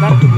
감사합니다.